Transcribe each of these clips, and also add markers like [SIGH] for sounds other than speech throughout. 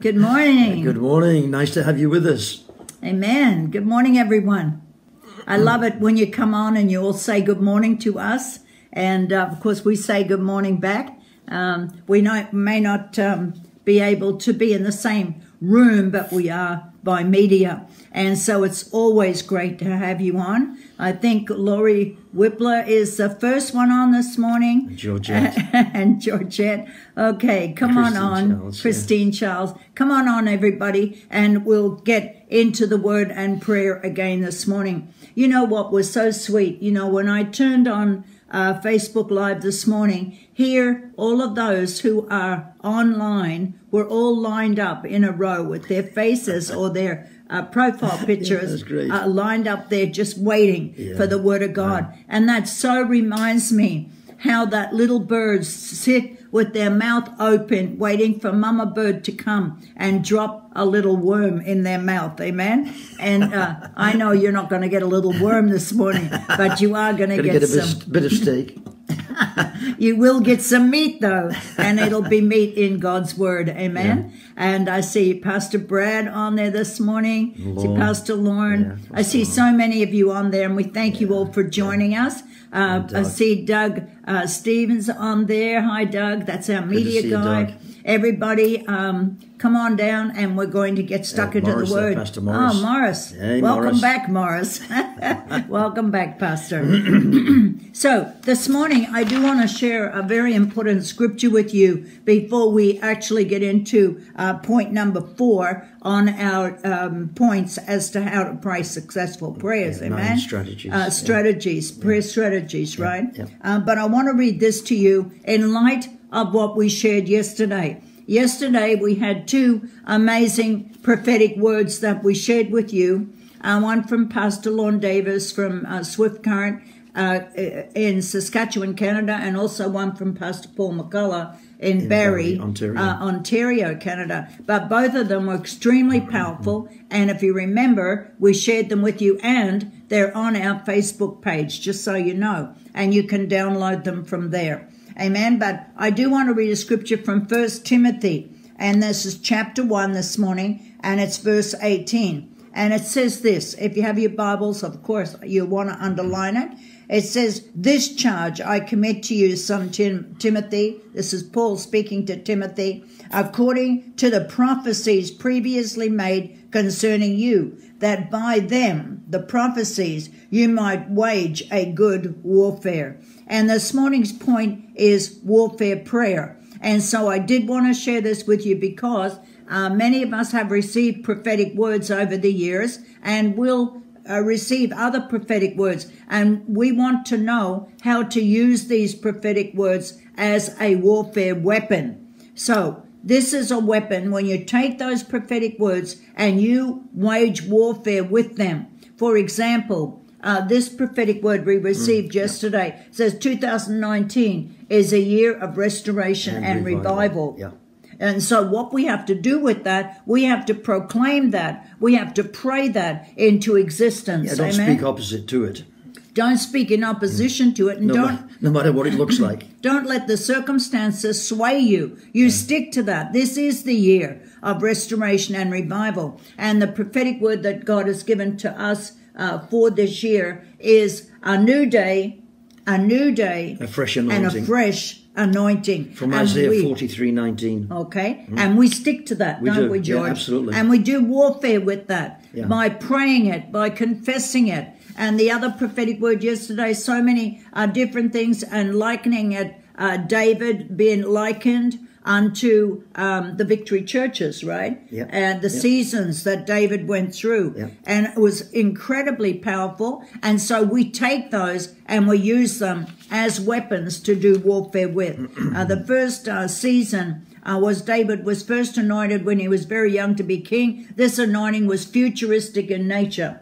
Good morning. Good morning. Nice to have you with us. Amen. Good morning, everyone. I love it when you come on and you all say good morning to us. And uh, of course, we say good morning back. Um, we not, may not um, be able to be in the same room, but we are by media. And so it's always great to have you on. I think Laurie Whippler is the first one on this morning. Georgette. [LAUGHS] and Georgette. Okay, come on Christine on. Charles, yeah. Christine Charles. Come on on, everybody. And we'll get into the word and prayer again this morning. You know what was so sweet? You know, when I turned on uh, Facebook Live this morning, here, all of those who are online were all lined up in a row with their faces [LAUGHS] or their uh, profile pictures great. uh, lined up there just waiting Yeah. for the word of God. And that so reminds me how that little birds sit with their mouth open, waiting for Mama Bird to come and drop a little worm in their mouth. Amen. And uh, [LAUGHS] I know you're not going to get a little worm this morning, but you are going to get, get a some. bit of steak. [LAUGHS] You will get some meat though, and it'll be meat in God's word. Amen. And I see Pastor Brad on there this morning. see Pastor Lauren. Yeah, I see so many of you on there, and we thank you all for joining us. Uh, I see Doug uh, Stevens on there. Hi, Doug. That's our media you, guy. Doug. Everybody, um, come on down, and we're going to get stuck Yeah, into Morris the word. Pastor Morris. Oh, Morris. Hey, Welcome Morris. back, Morris. [LAUGHS] Welcome back, Pastor. [CLEARS THROAT] So this morning, I do want to share a very important scripture with you before we actually get into uh, point number four on our um, points as to how to pray successful prayers. Yeah, Amen. strategies, Uh, yeah. strategies, prayer strategies, right? yeah. Uh, but I want to read this to you in light of what we shared yesterday. Yesterday, we had two amazing prophetic words that we shared with you. Uh, one from Pastor Lorne Davis from uh, Swift Current uh, in Saskatchewan, Canada, and also one from Pastor Paul McCullough in, Barrie, Barrie, Ontario. uh, Ontario, Canada. But both of them were extremely powerful. And if you remember, we shared them with you and they're on our Facebook page, just so you know. And you can download them from there. Amen. But I do want to read a scripture from First Timothy. And this is chapter 1 this morning, and it's verse 18. And it says this if you have your Bibles, of course, you want to underline it. It says, This charge I commit to you, son Tim- Timothy. This is Paul speaking to Timothy, according to the prophecies previously made concerning you, that by them, the prophecies, you might wage a good warfare. And this morning's point is warfare prayer. And so I did want to share this with you because uh, many of us have received prophetic words over the years and will uh, receive other prophetic words. And we want to know how to use these prophetic words as a warfare weapon. So, this is a weapon when you take those prophetic words and you wage warfare with them. For example, uh, this prophetic word we received yesterday says 2019 is a year of restoration and, revival. Yeah. And so, what we have to do with that, we have to proclaim that, we have to pray that into existence. Yeah, don't Amen. speak opposite to it. Don't speak in opposition to it, and No, don't ma- no matter what it looks [CLEARS THROAT] like. don't let the circumstances sway you. You stick to that. This is the year of restoration and revival. And the prophetic word that God has given to us uh, for this year is a new day, a new day, A fresh anointing, and a fresh anointing. From And Isaiah we- forty-three nineteen. Okay, and we stick to that, We don't do. we, Yeah, absolutely. And we do warfare with that Yeah. by praying it, by confessing it. And the other prophetic word yesterday, so many uh, different things, and likening it, uh, David being likened unto um, the victory churches, right? Yeah. And the Yeah. seasons that David went through. Yeah. And it was incredibly powerful. And so we take those and we use them as weapons to do warfare with. uh, the first uh, season uh, was David was first anointed when he was very young to be king. This anointing was futuristic in nature,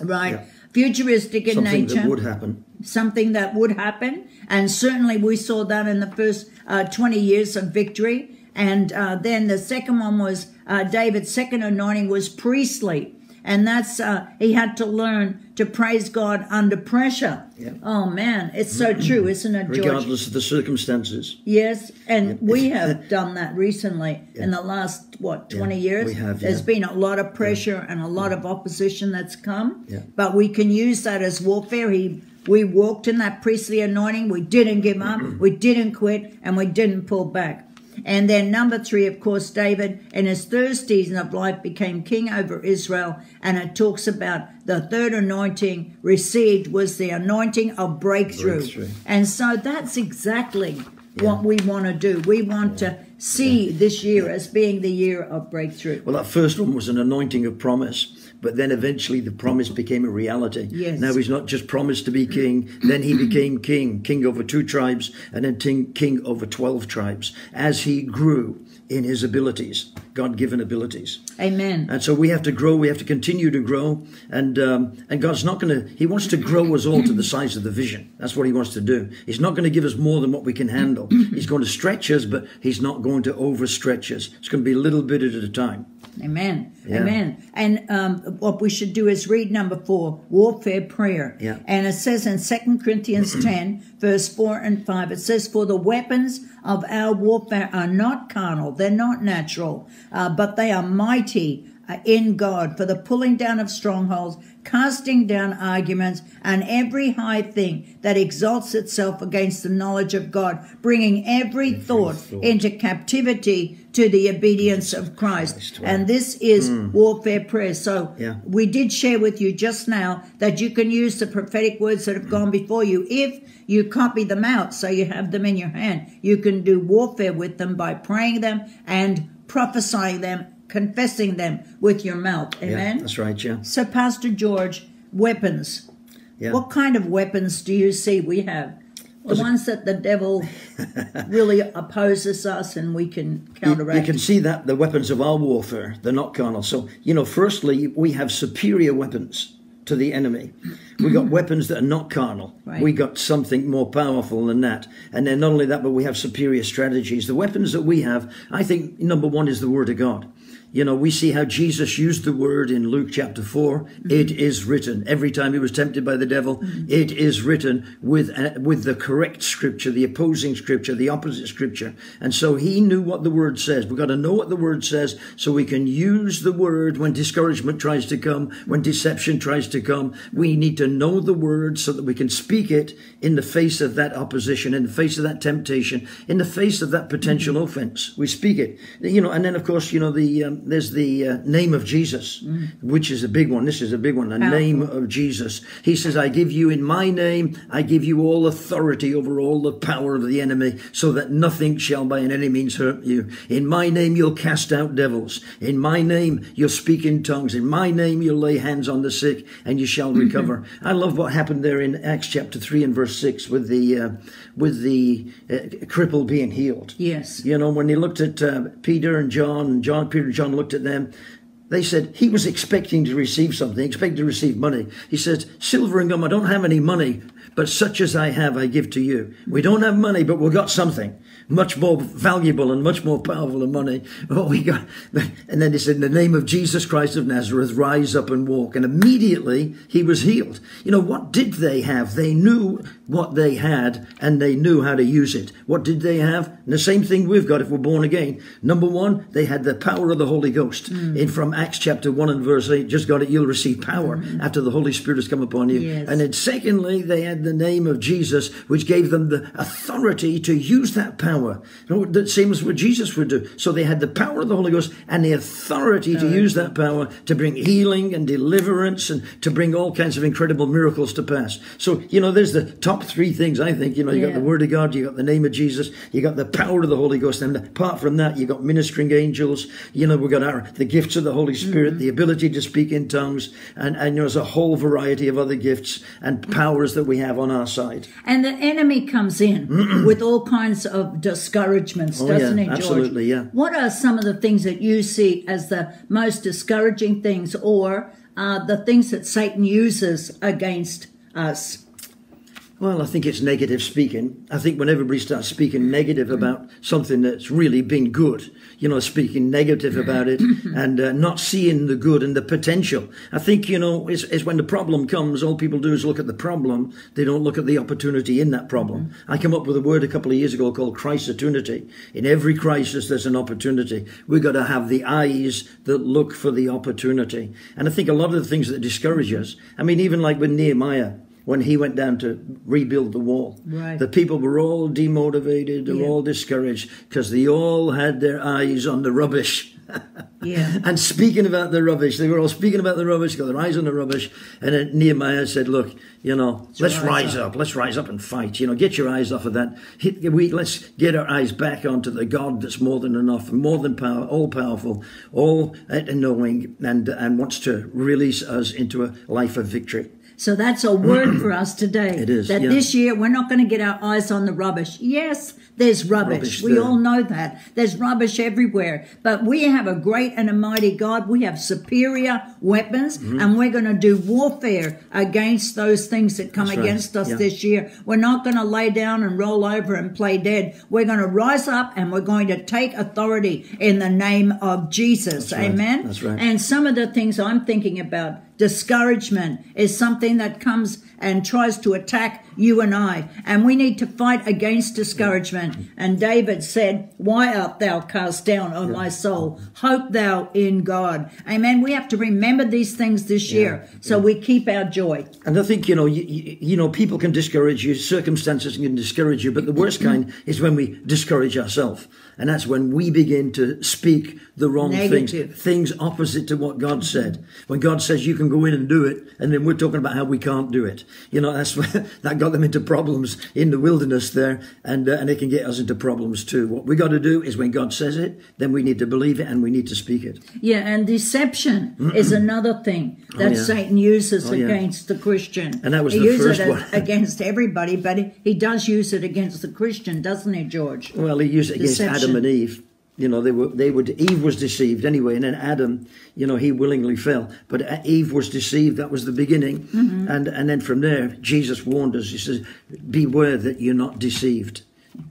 right? Futuristic in Something nature Something that would happen. something that would happen. And certainly we saw that in the first uh, 20 years of victory. And uh, then the second one was uh, David's second anointing was priestly. And that's uh, he had to learn to praise God under pressure. Yeah. Oh man, it's so true, isn't it, George? regardless of the circumstances. Yes, and we have done that recently in the last what twenty years. we have, There's been a lot of pressure and a lot of opposition that's come. Yeah. But we can use that as warfare. He, we walked in that priestly anointing. We didn't give up. [CLEARS THROAT] we didn't quit, and we didn't pull back. And then number three, of course, David in his third season of life became king over Israel. And it talks about the third anointing received was the anointing of breakthrough. Breakthrough. And so that's exactly what we want to do. We want to see this year as being the year of breakthrough. Well, that first one was an anointing of promise, but then eventually the promise became a reality. Yes. Now he's not just promised to be king, then he became king, king over two tribes, and then king, over 12 tribes, as he grew in his abilities, God given abilities. Amen. And so we have to grow. We have to continue to grow. And um, and God's not going to. He wants to grow us all to the size of the vision. That's what He wants to do. He's not going to give us more than what we can handle. He's going to stretch us, but He's not going to overstretch us. It's going to be a little bit at a time. Amen. Yeah. Amen. And um, what we should do is read number four, warfare prayer. Yeah. And it says in 2 Corinthians [CLEARS THROAT] 10, verse 4 and 5, it says, For the weapons of our warfare are not carnal, they're not natural, uh, but they are mighty uh, in God for the pulling down of strongholds, casting down arguments, and every high thing that exalts itself against the knowledge of God, bringing every, thought, thought. into captivity to the obedience of Christ. Christ, wow. And this is hmm. warfare prayer. So Yeah. we did share with you just now that you can use the prophetic words that have hmm. gone before you if you copy them out so you have them in your hand. You can do warfare with them by praying them and prophesying them, confessing them with your mouth. Yeah, Amen. that's right. Yeah. So, Pastor George, weapons. Yeah. What kind of weapons do you see we have? The ones that the devil [LAUGHS] really opposes us and we can You, counteract. you can see that the weapons of our warfare, they're not carnal. So, you know, firstly, we have superior weapons to the enemy. We got mm. weapons that are not carnal. Right. We got something more powerful than that. And then not only that, but we have superior strategies. The weapons that we have, I think number one is the word of God. You know, we see how Jesus used the word in Luke chapter 4. It is written. Every time he was tempted by the devil, it is written with, uh, with the correct scripture, the opposing scripture, the opposite scripture. And so he knew what the word says. We've got to know what the word says so we can use the word when discouragement tries to come, when deception tries to come. We need to know the word so that we can speak it in the face of that opposition, in the face of that temptation, in the face of that potential offense. We speak it. You know, and then of course, you know, the, um, there's the uh, name of Jesus, which is a big one. This is a big one. The Powerful. name of Jesus. He says, I give you in my name, I give you all authority over all the power of the enemy, so that nothing shall by any means hurt you. In my name you'll cast out devils. In my name you'll speak in tongues. In my name you'll lay hands on the sick and you shall [LAUGHS] recover. I love what happened there in Acts chapter 3 and verse 6 with the, uh, with the uh, cripple being healed. Yes. You know, when they looked at uh, Peter and John, and John, Peter and John looked at them, they said he was expecting to receive something, expecting to receive money. He said, Silver and gum, I don't have any money, but such as I have, I give to you. We don't have money, but we've got something much more valuable and much more powerful than money. What we got. And then he said, In the name of Jesus Christ of Nazareth, rise up and walk. And immediately he was healed. You know, what did they have? They knew what they had and they knew how to use it. What did they have? And the same thing we've got if we're born again. Number one, they had the power of the Holy Ghost. Mm. In from Acts chapter 1 and verse 8, just got it, you'll receive power mm. after the Holy Spirit has come upon you. Yes. And then secondly, they had the name of Jesus, which gave them the authority to use that power. You know, the same as what Jesus would do. So they had the power of the Holy Ghost and the authority to use that power to bring healing and deliverance and to bring all kinds of incredible miracles to pass. So, you know, there's the top three things I think. You know, you Yeah. got the Word of God, you got the name of Jesus, you got the power of the Holy Ghost, and apart from that, you got ministering angels. You know, we've got our the gifts of the Holy Spirit, mm-hmm. the ability to speak in tongues, and, and there's a whole variety of other gifts and powers that we have on our side. And the enemy comes in [CLEARS THROAT] with all kinds of discouragements, Oh, doesn't yeah, he, George? absolutely, yeah. What are some of the things that you see as the most discouraging things or uh, the things that Satan uses against us? Well, I think it's negative speaking. I think when everybody starts speaking negative about something that's really been good, you know, speaking negative about it [COUGHS] and uh, not seeing the good and the potential. I think, you know, it's, it's when the problem comes, all people do is look at the problem. They don't look at the opportunity in that problem. Mm-hmm. I came up with a word a couple of years ago called crisis opportunity. In every crisis, there's an opportunity. We've got to have the eyes that look for the opportunity. And I think a lot of the things that discourage us, I mean, even like with Nehemiah, when he went down to rebuild the wall. Right. The people were all demotivated, they were yeah. all discouraged because they all had their eyes on the rubbish. [LAUGHS] yeah. [LAUGHS] And speaking about the rubbish, they were all speaking about the rubbish, got their eyes on the rubbish. And then Nehemiah said, Look, you know, let's rise up. up. let's rise up and fight. You know, get your eyes off of that. Hit, we, let's get our eyes back onto the God that's more than enough, more than power, all powerful, all knowing, and, and wants to release us into a life of victory. So that's a word for us today. It is. That yeah. this year we're not going to get our eyes on the rubbish. Yes, there's rubbish. rubbish we there. all know that. There's rubbish everywhere. But we have a great and a mighty God. We have superior weapons mm-hmm. and we're going to do warfare against those things that come That's against right. us yeah. this year. We're not going to lay down and roll over and play dead. We're going to rise up and we're going to take authority in the name of Jesus. That's Amen. Right. That's right. And some of the things I'm thinking about Discouragement is something that comes and tries to attack you and I. And we need to fight against discouragement. And David said, Why art thou cast down, O my soul? Hope thou in God. Amen. We have to remember these things this year so yeah. we keep our joy. And I think, you know, you, you, know, people can discourage you, circumstances can discourage you, but the worst mm-hmm. kind is when we discourage ourselves. And that's when we begin to speak the wrong Negative. things, things opposite to what God said. When God says you can go in and do it, and then we're talking about how we can't do it. You know, that's [LAUGHS] that got them into problems in the wilderness there, and uh, and it can get us into problems too. What we got to do is when God says it, then we need to believe it and we need to speak it. Yeah, and deception is another thing oh, that oh, yeah. Satan uses oh, against the Christian. And that was he the uses first it one [LAUGHS] against everybody, but he, he, does use it against the Christian, doesn't he, George? Well, he used it against deception. Adam and Eve. You know, they were, they would, Eve was deceived anyway, and then Adam, you know, he willingly fell. But Eve was deceived. That was the beginning. Mm-hmm. And, and then from there, Jesus warned us. He says, beware that you're not deceived.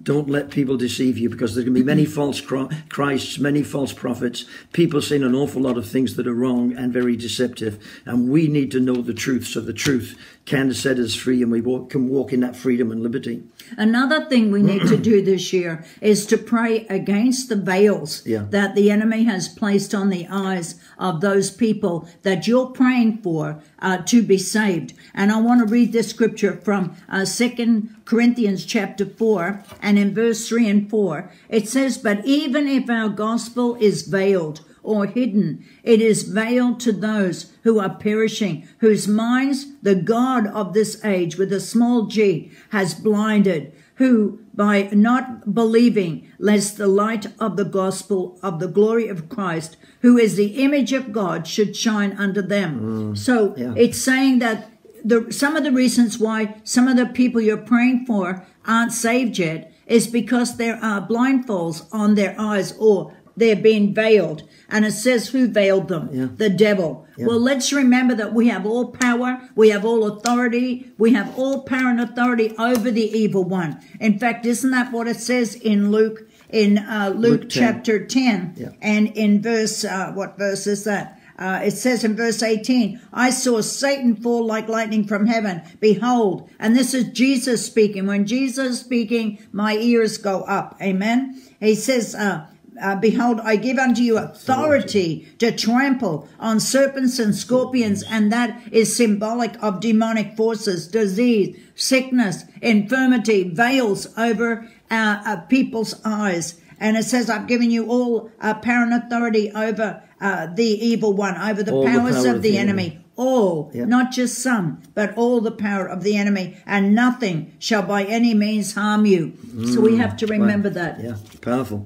Don't let people deceive you because there's going to be many mm-hmm. false Christs, many false prophets, people saying an awful lot of things that are wrong and very deceptive. And we need to know the truth so the truth can set us free and we walk, can walk in that freedom and liberty. Another thing we need to do this year is to pray against the veils yeah. that the enemy has placed on the eyes of those people that you're praying for uh, to be saved. And I want to read this scripture from uh, Second Corinthians chapter 4 and in verse 3 and 4. It says, But even if our gospel is veiled, or hidden. It is veiled to those who are perishing, whose minds the God of this age with a small g has blinded, who by not believing lest the light of the gospel of the glory of Christ, who is the image of God, should shine unto them. Mm, so yeah. it's saying that the, some of the reasons why some of the people you're praying for aren't saved yet is because there are blindfolds on their eyes or they're being veiled. And it says who veiled them? Yeah. The devil. Yeah. Well, let's remember that we have all power, we have all authority, we have all power and authority over the evil one. In fact, isn't that what it says in Luke, in uh, Luke, Luke 10. chapter 10 yeah. and in verse, uh, what verse is that? Uh, it says in verse 18, I saw Satan fall like lightning from heaven. Behold, and this is Jesus speaking. When Jesus is speaking, my ears go up. Amen. He says, uh, uh, behold, I give unto you authority to trample on serpents and scorpions, and that is symbolic of demonic forces, disease, sickness, infirmity, veils over uh, uh, people's eyes. And it says, I've given you all uh, power and authority over uh, the evil one, over the all powers the power of the, enemy. enemy. All, yep. not just some, but all the power of the enemy, and nothing shall by any means harm you. Mm, so we mm. have to remember that. Yeah, powerful.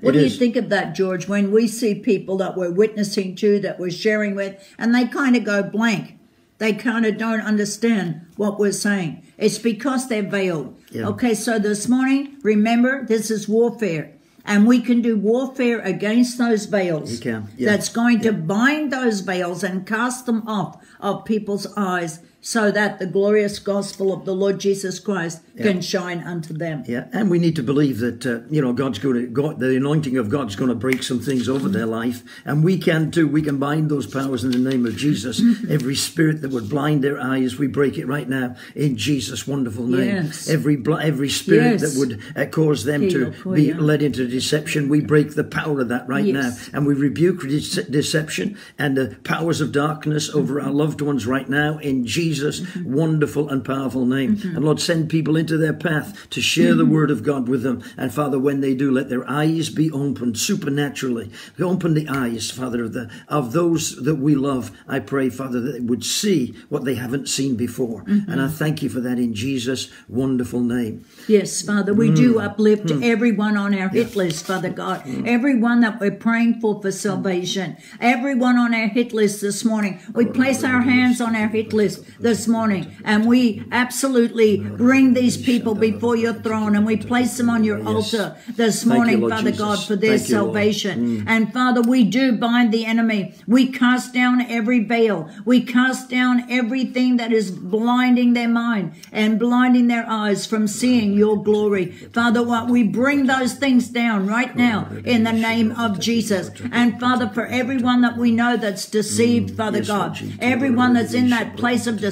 What do you think of that, George, when we see people that we're witnessing to, that we're sharing with, and they kind of go blank? They kind of don't understand what we're saying. It's because they're veiled. Yeah. Okay, so this morning, remember, this is warfare. And we can do warfare against those veils. You can. Yeah. That's going yeah. to bind those veils and cast them off of people's eyes so that the glorious gospel of the Lord Jesus Christ can shine unto them. Yeah, and we need to believe that uh, you know God's going to God, the anointing of God's going to break some things over their life, and we can too. We can bind those powers in the name of Jesus. Every spirit that would blind their eyes, we break it right now in Jesus' wonderful name. Yes. Every bl- every spirit Yes. that would uh, cause them to Kilo be koya. led into deception, we break the power of that right Yes. now, and we rebuke dece- deception and the powers of darkness over our loved ones right now in Jesus' Mm-hmm. wonderful and powerful name. And Lord, send people into their path to share Mm-hmm. the word of God with them. And Father, when they do, let their eyes be opened supernaturally. Open the eyes, Father, of the of those that we love. I pray, Father, that they would see what they haven't seen before. Mm-hmm. And I thank you for that in Jesus' wonderful name. Yes, Father, we do uplift everyone on our hit list, Father God. Everyone that we're praying for for salvation. Everyone on our hit list this morning. We place our hands on our hit list this morning and we absolutely bring these people before your throne and we place them on your altar this Thank you, morning, Father Jesus. God, for their Thank you, Lord. Mm. salvation. And Father, we do bind the enemy. We cast down every veil. We cast down everything that is blinding their mind and blinding their eyes from seeing your glory. Father, what we bring those things down right now in the name of Jesus. And Father, for everyone that we know that's deceived, Father. Yes, God, everyone that's in that place of deception,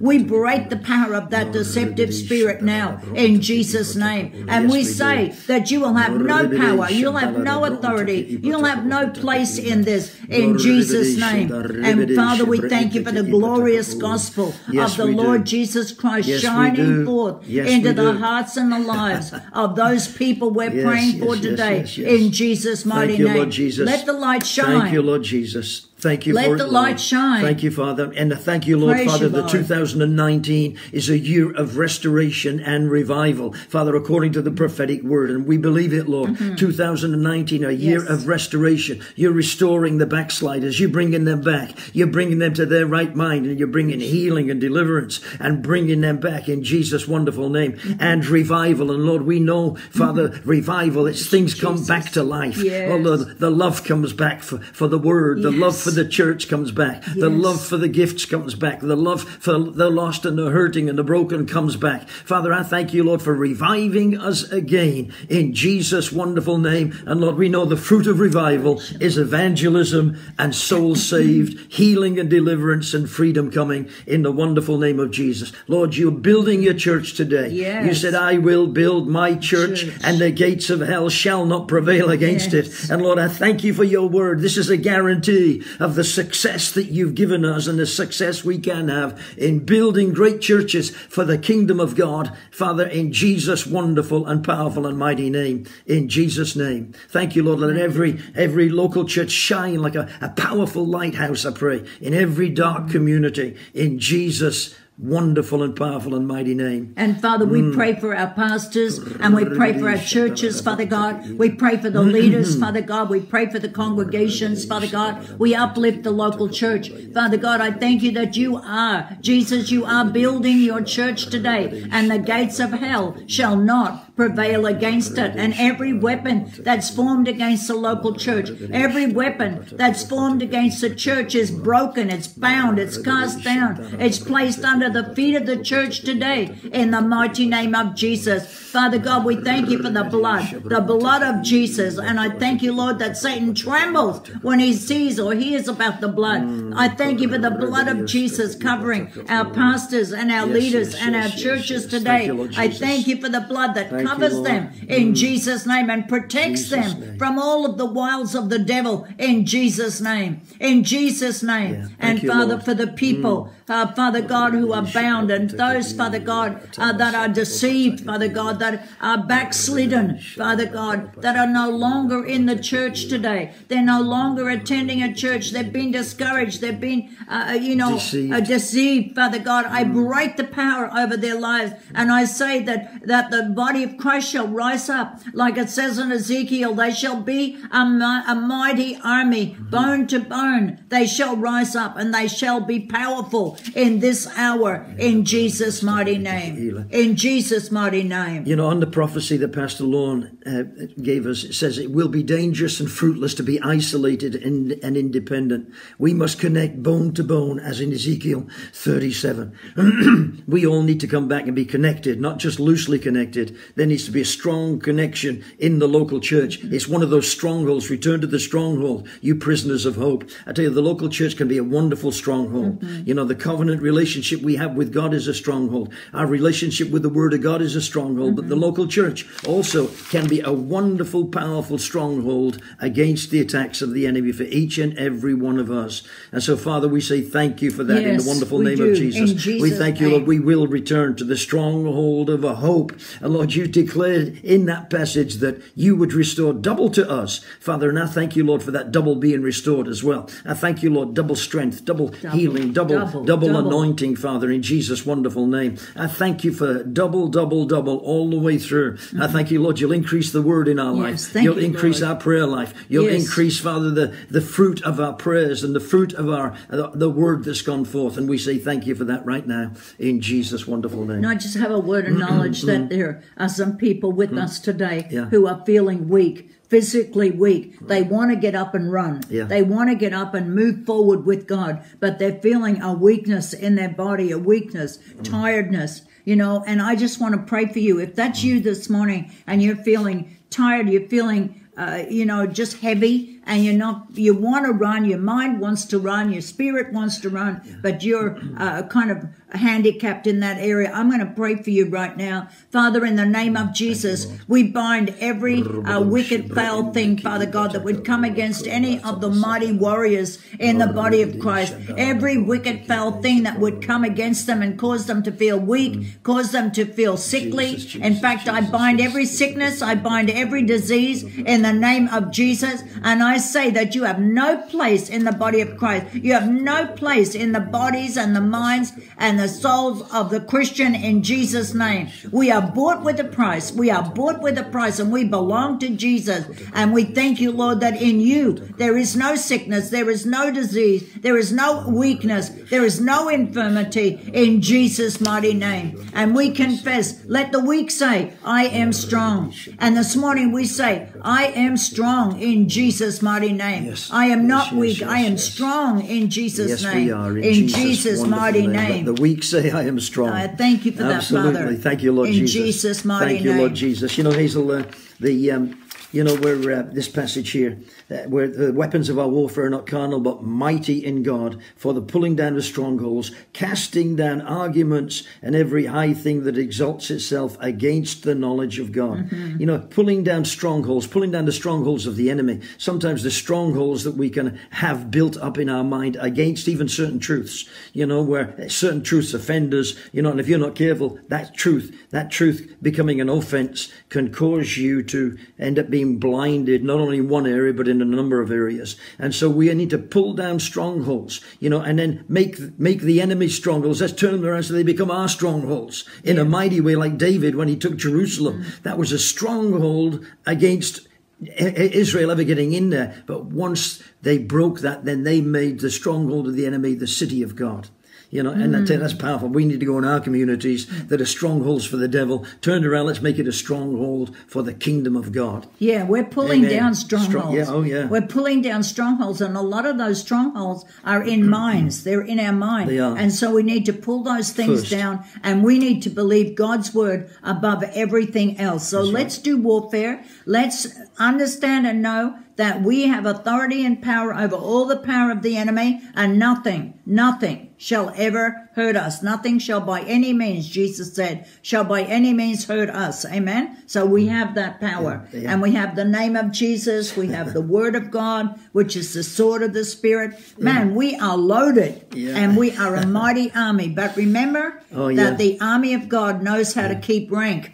we break the power of that deceptive spirit now in Jesus' name. And we say that you will have no power, you'll have no authority, you'll have no place in this in Jesus' name. And Father, we thank you for the glorious gospel of the. Lord Jesus Christ shining forth into the hearts and the lives of those people we're praying for today in Jesus' mighty name. Let the light shine. Thank you, Lord Jesus. Thank you Let for the it, light Lord. shine. Thank you, Father. And thank you, Lord, Praise Father, you, that Lord. 2019 is a year of restoration and revival. Father, according to the prophetic word. And we believe it, Lord. 2019, a year Mm-hmm. Yes. of restoration. You're restoring the backsliders. You're bringing them back. You're bringing them to their right mind. And you're bringing healing and deliverance and bringing them back in Jesus' wonderful name. Mm-hmm. And revival. And Lord, we know, Father, revival, it's things come back to life. Yes. Oh, the, the love comes back for, for the word. The love for the church comes back. The love for the gifts comes back. The love for the lost and the hurting and the broken comes back. Father, I thank you, Lord, for reviving us again in Jesus' wonderful name. And Lord, we know the fruit of revival is evangelism and souls [LAUGHS] saved, healing and deliverance and freedom coming in the wonderful name of Jesus. Lord, you're building your church today. You said, I will build my church, Church. and the gates of hell shall not prevail against Yes. it. And Lord, I thank you for your word. This is a guarantee of the success that you've given us and the success we can have in building great churches for the kingdom of God. Father, in Jesus' wonderful and powerful and mighty name, in Jesus' name. Thank you, Lord. Let every, every local church shine like a, a powerful lighthouse, I pray, in every dark community, in Jesus' wonderful and powerful and mighty name. And Father, we mm. pray for our pastors and we pray for our churches, Father God. We pray for the leaders, mm-hmm. Father God. We pray for the congregations, Father God. We uplift the local church. Father God, I thank you that you are, Jesus, you are building your church today, and the gates of hell shall not prevail against it. And every weapon that's formed against the local church, every weapon that's formed against the church is broken, it's bound, it's cast down, it's placed under the feet of the church today in the mighty name of Jesus. Father God, we thank you for the blood, the blood of Jesus. And I thank you, Lord, that Satan trembles when he sees or hears about the blood. I thank you for the blood of Jesus covering our pastors and our leaders and our churches today. Thank you, Lord I thank you for the blood that you, covers Lord. them in Jesus' name and protects Jesus' them name. from all of the wiles of the devil in Jesus' name. In Jesus' name. Yeah. And you, Father, Lord. Mm. for the people, uh, Father God, who are bound and those, Father God, uh, that are deceived, Father God, that are backslidden, Father God, that are no longer in the church today. They're no longer attending a church. They've been discouraged. They've been, uh, you know, Deceived. uh, deceived, Father God. I break the power over their lives and I say that, that the body of Christ shall rise up, like it says in Ezekiel, they shall be a, mi- a mighty army, bone to bone. They shall rise up and they shall be powerful in this hour, in Jesus' mighty name. In Jesus' mighty name. You know, on the prophecy that Pastor Lorne uh, gave us, it says it will be dangerous and fruitless to be isolated and, and independent. We must connect bone to bone, as in Ezekiel 37. [CLEARS THROAT] we all need to come back and be connected, not just loosely connected. There needs to be a strong connection in the local church. It's one of those strongholds. Return to the stronghold, you prisoners of hope. I tell you, the local church can be a wonderful stronghold. You know, the covenant relationship we have with God is a stronghold. Our relationship with the Word of God is a stronghold, but the local church also can be a wonderful, powerful stronghold against the attacks of the enemy for each and every one of us. And so, Father, we say thank you for that in the wonderful name do. of Jesus. In we thank you. Lord, we will return to the stronghold of a hope. And Lord, you declared in that passage that you would restore double to us, Father. And I thank you, Lord, for that double being restored as well. I thank you, Lord, double strength, double, healing, double, double, double, double. anointing, Father, in Jesus' wonderful name. I thank you for double, double, double all the way through. I thank you, Lord, you'll increase the word in our Yes, life. thank You'll you, increase Lord. our prayer life. You'll Yes. increase, Father, the, the fruit of our prayers and the fruit of our the, the word that's gone forth. And we say thank you for that right now in Jesus' wonderful name. And I just have a word of knowledge that there are some people with us today Yeah. who are feeling weak, physically weak. They want to get up and run. Yeah. They want to get up and move forward with God, but they're feeling a weakness in their body, a weakness, tiredness, you know. And I just want to pray for you. If that's you this morning and you're feeling tired, you're feeling uh, you know, just heavy, and you're not, you want to run, your mind wants to run, your spirit wants to run, but you're [CLEARS THROAT] uh, kind of handicapped in that area. I'm going to pray for you right now. Father, in the name of Jesus, we bind every uh, wicked, foul thing, Father God, that would come against any of the mighty warriors in the body of Christ. Every wicked, foul thing that would come against them and cause them to feel weak, cause them to feel sickly. In fact, I bind every sickness, I bind every disease in the name of Jesus, and I say that you have no place in the body of Christ. You have no place in the bodies and the minds and the souls of the Christian in Jesus' name. We are bought with a price. We are bought with a price, and we belong to Jesus. And we thank you, Lord, that in you there is no sickness, there is no disease, there is no weakness, there is no infirmity in Jesus' mighty name. And we confess, let the weak say, I am strong. And this morning we say, I am strong in Jesus' mighty name. Yes. I am not Yes, yes, weak. I am strong in Jesus' name. in, in Jesus', mighty name. Weak say, "I am strong." I thank you for that, Absolutely. Father. Thank you, Lord In Jesus. Jesus' mighty Thank you, Lord. Jesus. You know, Hazel, uh, the um, you know where uh, this passage here, uh, where the weapons of our warfare are not carnal but mighty in God for the pulling down of strongholds, casting down arguments and every high thing that exalts itself against the knowledge of God. Mm-hmm. You know, pulling down strongholds, pulling down the strongholds of the enemy. Sometimes the strongholds that we can have built up in our mind against even certain truths. You know, where certain truths offend us. You know, and if you're not careful, that truth, that truth becoming an offense can cause you to end up being blinded, not only in one area, but in a number of areas. And so we need to pull down strongholds, you know, and then make, make the enemy strongholds. Let's turn them around so they become our strongholds in a mighty way, like David when he took Jerusalem. Mm. That was a stronghold against Israel ever getting in there. But once they broke that, then they made the stronghold of the enemy the city of God. You know, and I tell mm. that's powerful. We need to go in our communities that are strongholds for the devil. Turn around, let's make it a stronghold for the kingdom of God. Yeah, we're pulling Amen. down Strong- strongholds. yeah, oh, yeah. We're pulling down strongholds, and a lot of those strongholds are in mm-hmm. minds. They're in our mind. They are. And so we need to pull those things First. down, and we need to believe God's word above everything else. So let's do warfare. Let's understand and know that we have authority and power over all the power of the enemy, and nothing, nothing shall ever hurt us. Nothing shall by any means, Jesus said, shall by any means hurt us. Amen. So we mm. have that power. Yeah, yeah. And we have the name of Jesus. We have the word of God, which is the sword of the spirit. Man, we are loaded Yeah. and we are a mighty [LAUGHS] army. But remember Oh, yeah. that the army of God knows how to keep rank.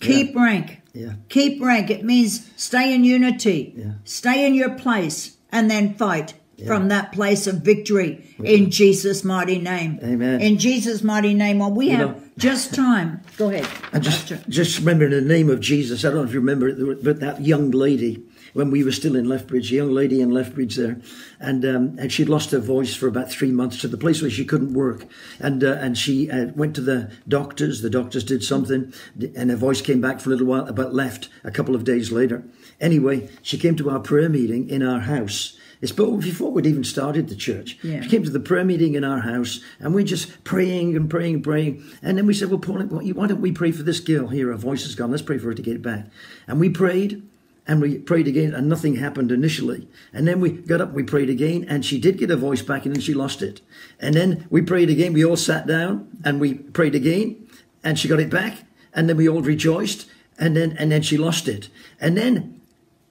Keep rank. Yeah. Keep rank. It means stay in unity. Yeah. Stay in your place and then fight from that place of victory in Jesus' mighty name. Amen. In Jesus' mighty name. Well, we You have know, just [LAUGHS] time. Go ahead. I just Pastor. just remember in the name of Jesus. I don't know if you remember, but that young lady when we were still in Lethbridge, a young lady in Lethbridge there, and um, and she'd lost her voice for about three months to the place where she couldn't work, and uh, and she uh, went to the doctors. The doctors did something, and her voice came back for a little while, but left a couple of days later. Anyway, she came to our prayer meeting in our house. It's before we'd even started the church. Yeah. She came to the prayer meeting in our house, and we're just praying and praying and praying. And then we said, "Well, Paul, why don't we pray for this girl here? Her voice is gone. Let's pray for her to get it back." And we prayed, and we prayed again, and nothing happened initially. And then we got up, we prayed again, and she did get her voice back, and then she lost it. And then we prayed again. We all sat down, and we prayed again, and she got it back. And then we all rejoiced, and then and then she lost it. And then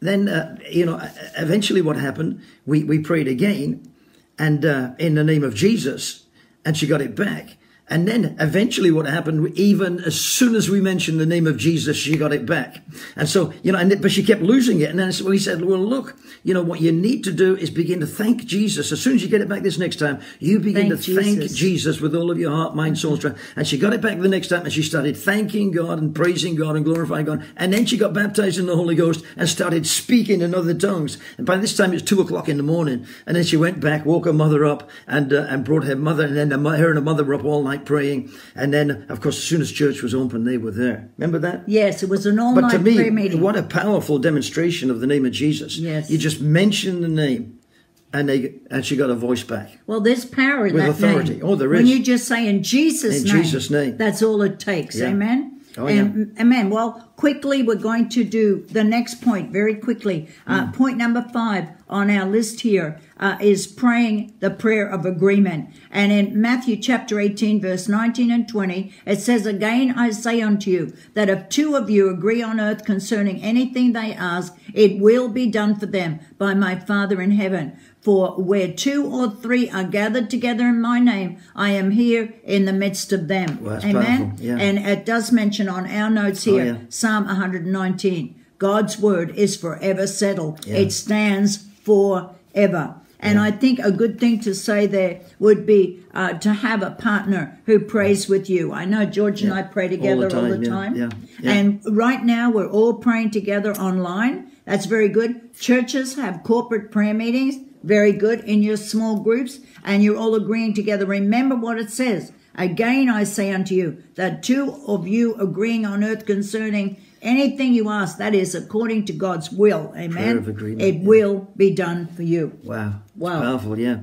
then uh, you know eventually what happened we, we prayed again and uh, in the name of jesus and she got it back and then eventually what happened, even as soon as we mentioned the name of Jesus, she got it back. And so, you know, and, but she kept losing it. And then we said, well, look, you know, what you need to do is begin to thank Jesus. As soon as you get it back this next time, you begin Thank to thank Jesus. Jesus with all of your heart, mind, soul, strength. And she got it back the next time and she started thanking God and praising God and glorifying God. And then she got baptized in the Holy Ghost and started speaking in other tongues. And by this time it's two o'clock in the morning. And then she went back, woke her mother up and, uh, and brought her mother and then her and her mother were up all night praying. And then, of course, as soon as church was open, they were there. Remember that? Yes, it was an all But night to me, prayer meeting. what a powerful demonstration of the name of Jesus. Yes. You just mention the name and they and she got a voice back. Well, there's power in With that authority. name. Oh, there When is. you just say in Jesus' In name. Jesus' name. That's all it takes. Yeah. Amen. Oh, and, Amen. Well, quickly, we're going to do the next point very quickly. Uh, Hmm. point number five on our list here uh, is praying the prayer of agreement. And in Matthew chapter 18, verse 19 and 20, it says, Again I say unto you, that if two of you agree on earth concerning anything they ask, it will be done for them by my Father in heaven. For where two or three are gathered together in my name, I am here in the midst of them. Well, Amen. yeah. And it does mention on our notes here, Oh, yeah. Psalm 119. God's word is forever settled. Yeah. It stands forever. And Yeah. I think a good thing to say there would be uh, to have a partner who prays with you. I know George and I pray All the together all the time, yeah, yeah, yeah. And right now we're all praying together online. That's very good. Churches have corporate prayer meetings. Very good in your small groups. And you're all agreeing together. Remember what it says. Again, I say unto you that two of you agreeing on earth concerning anything you ask, that is according to God's will. Amen. Agreement, it yeah. will be done for you. Wow. Wow. powerful, yeah.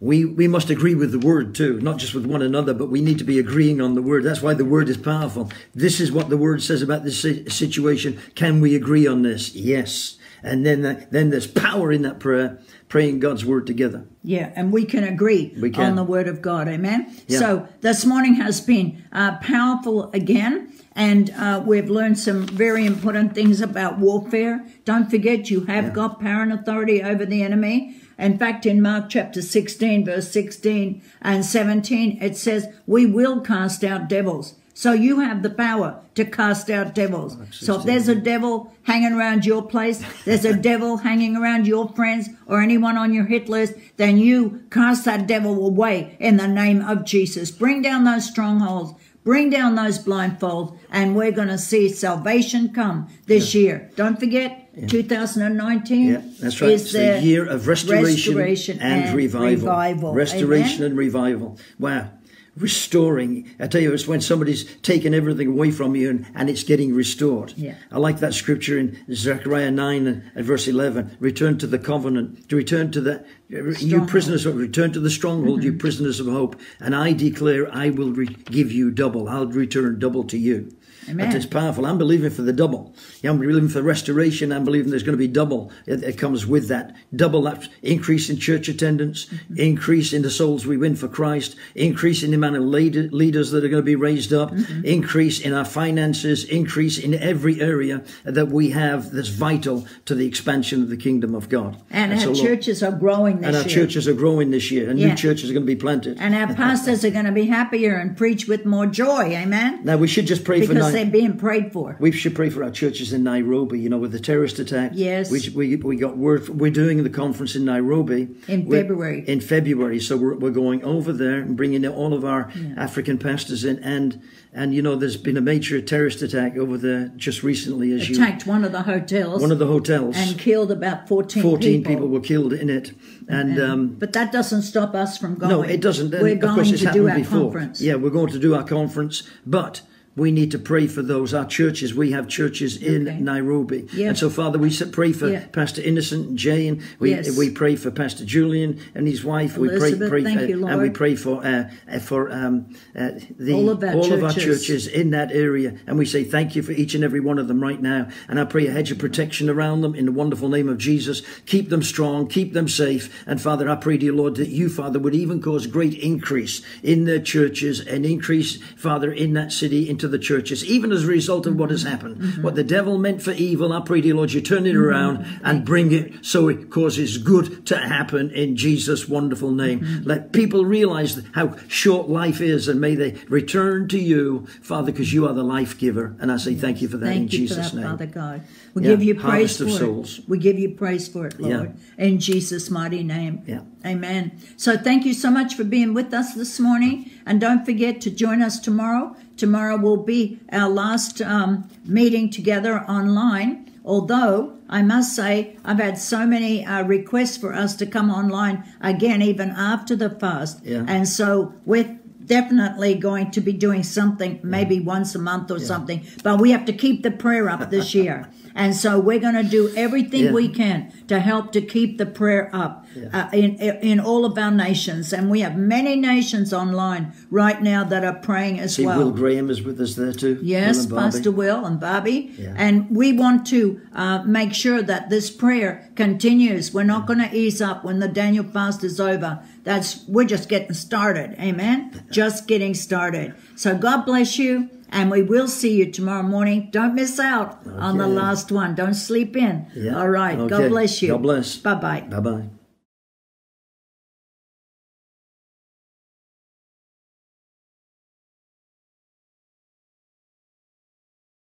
We we must agree with the word too, not just with one another, but we need to be agreeing on the word. That's why the word is powerful. This is what the word says about this situation. Can we agree on this? Yes. And then that, then there's power in that prayer, praying God's word together. Yeah, and we can agree We can. on the word of God. Amen. Yeah. So this morning has been uh, powerful again, and uh, we've learned some very important things about warfare. Don't forget, you have got power and authority over the enemy. In fact, in Mark chapter 16, verse 16 and 17, it says, We will cast out devils. So you have the power to cast out devils. Oh, so if there's a devil hanging around your place, there's a devil hanging around your friends or anyone on your hit list, then you cast that devil away in the name of Jesus. Bring down those strongholds. Bring down those blindfolds and we're going to see salvation come this year. Don't forget, 2019 Yeah, that's right. is It's the year of restoration, restoration and, and revival. revival. Restoration Amen? and revival. Wow. Restoring. I tell you, it's when somebody's taken everything away from you and, and it's getting restored. Yeah. I like that scripture in Zechariah 9 and, and verse 11. Return to the covenant, to return to the, you prisoners of, return to the stronghold, Mm-hmm. you prisoners of hope. And I declare I will re- give you double. I'll return double to you. Amen. That is powerful. I'm believing for the double. Yeah, I'm believing for restoration. I'm believing there's going to be double. It, it comes with that double that increase in church attendance, Mm-hmm. increase in the souls we win for Christ, increase in the amount of leader, leaders that are going to be raised up, Mm-hmm. increase in our finances, increase in every area that we have that's vital to the expansion of the kingdom of God. And so, our Lord, churches are growing this and our year. churches are growing this year, and Yeah. new churches are going to be planted. And our [LAUGHS] pastors are going to be happier and preach with more joy. Amen. now we should just pray for Because they're being prayed for. We should pray for our churches in Nairobi, you know, with the terrorist attack. Yes. We, we, we got word, we're doing the conference in Nairobi. In We're- February. In February. So we're, we're going over there and bringing all of our African pastors in. And, and, you know, there's been a major terrorist attack over there just recently, as you. Attacked one of the hotels One of the hotels. and killed about 14, 14 people. were killed in it. And, um, But that doesn't stop us from going. no, it doesn't. We're going course, to do our before. conference. Yeah, we're going to do our conference, but we need to pray for those. Our churches, we have churches in Okay. Nairobi, Yeah. and so Father, we pray for Yeah. Pastor Innocent and Jay, and we Yes. we pray for Pastor Julian and his wife. we pray, pray thank uh, you, and we pray for uh, uh, for um, uh, the All of our our churches. churches in that area, and we say thank you for each and every one of them right now. And I pray a hedge of protection around them in the wonderful name of Jesus. Keep them strong, keep them safe, and Father, I pray, dear Lord, that you, Father, would even cause great increase in their churches and increase, Father, in that city into the churches, even as a result of what has happened. Mm-hmm. What the devil meant for evil, I pray, dear Lord, you turn it around and bring it so it causes good to happen in Jesus' wonderful name. Mm-hmm. Let people realize how short life is and may they return to you, Father, because you are the life giver. And I say thank you for that in Thank you Jesus' for that, name. Father God. We Yeah, give you praise for souls. it. We give you praise for it, Lord. In Jesus' mighty name. Yeah. Amen. So thank you so much for being with us this morning. And don't forget to join us tomorrow. Tomorrow will be our last um, meeting together online. Although I must say, I've had so many uh, requests for us to come online again, even after the fast. Yeah. And so we're definitely going to be doing something, maybe once a month or something. But we have to keep the prayer up this year. [LAUGHS] And so we're going to do everything Yeah. we can to help to keep the prayer up uh, in in all of our nations. And we have many nations online right now that are praying as See, well. Will Graham is with us there too. Yes, Pastor Will and Barbie. Yeah. And we want to uh, make sure that this prayer continues. We're not going to ease up when the Daniel fast is over. That's we're just getting started. Amen. [LAUGHS] just getting started. So God bless you. And we will see you tomorrow morning. Don't miss out on the last one. Don't sleep in. Yeah. All right. God bless you. God bless. Bye bye. Bye bye.